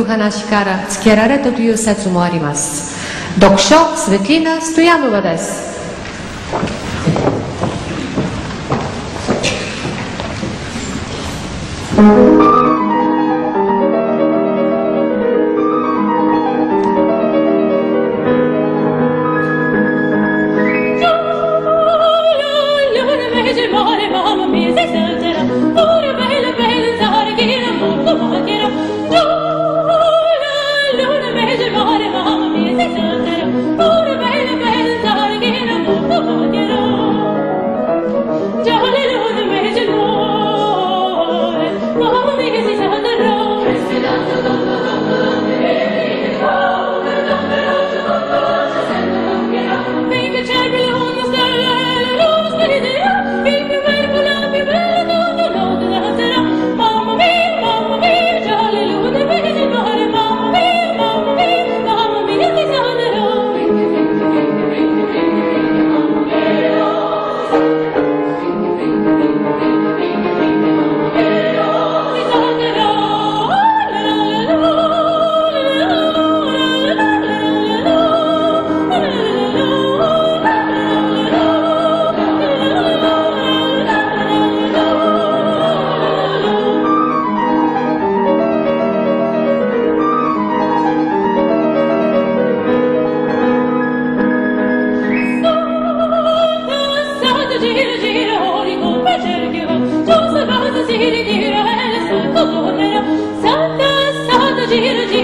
お話からつけられたという説もあります。読書、スベティナ・ストヤノバです。Santa, Santa, Santa, Giro, Giro.